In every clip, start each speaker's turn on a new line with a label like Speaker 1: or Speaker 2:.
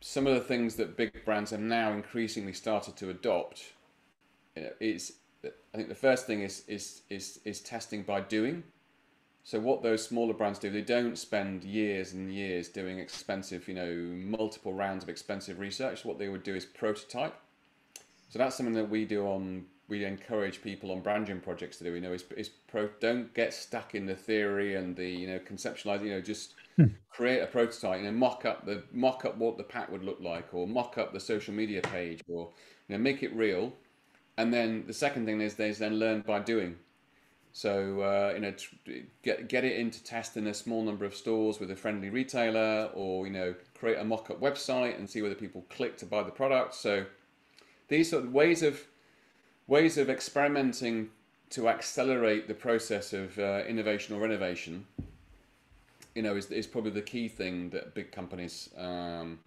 Speaker 1: some of the things that big brands have now increasingly started to adopt you know, is I think the first thing is is is is testing by doing. So what those smaller brands do, they don't spend years and years doing expensive, you know, multiple rounds of expensive research. What they would do is prototype. So that's something that we do on. We encourage people on branding projects to do. You know, is, is pro, don't get stuck in the theory and the you know conceptualize. You know, just hmm. create a prototype. You know, mock up the mock up what the pack would look like, or mock up the social media page, or you know, make it real. And then the second thing is there's then learn by doing. So uh, you know, get get it into test in a small number of stores with a friendly retailer, or you know, create a mock-up website and see whether people click to buy the product. So these sort of ways of ways of experimenting to accelerate the process of uh, innovation or renovation, you know, is, is probably the key thing that big companies um,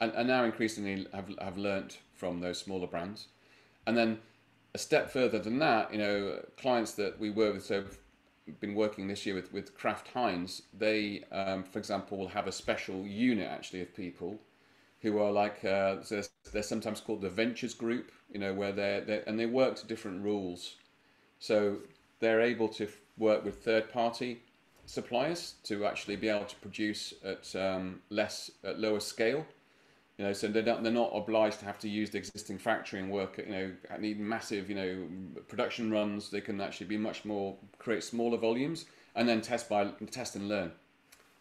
Speaker 1: and, and now increasingly have have learnt from those smaller brands. And then a step further than that, you know, clients that we work with, so been working this year with, with Kraft Heinz, they, um, for example, will have a special unit actually of people who are like, uh, so they're sometimes called the ventures group, you know, where they're, they're, and they work to different rules. So they're able to work with third party suppliers to actually be able to produce at um, less, at lower scale. You know, so they're not, they're not obliged to have to use the existing factory and work. You know, need massive, you know, production runs. They can actually be much more create smaller volumes and then test by test and learn.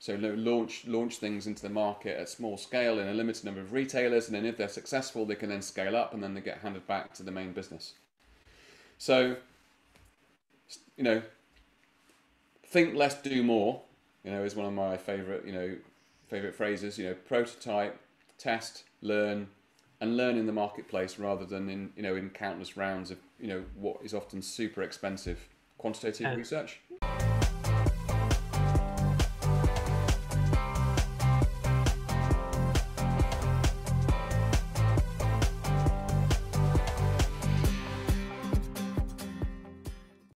Speaker 1: So launch launch things into the market at small scale in a limited number of retailers, and then if they're successful, they can then scale up, and then they get handed back to the main business. So, you know, think less, do more. You know, is one of my favorite, you know, favorite phrases. You know, prototype, test, learn, and learn in the marketplace rather than in you know in countless rounds of you know what is often super expensive quantitative
Speaker 2: and,
Speaker 1: research.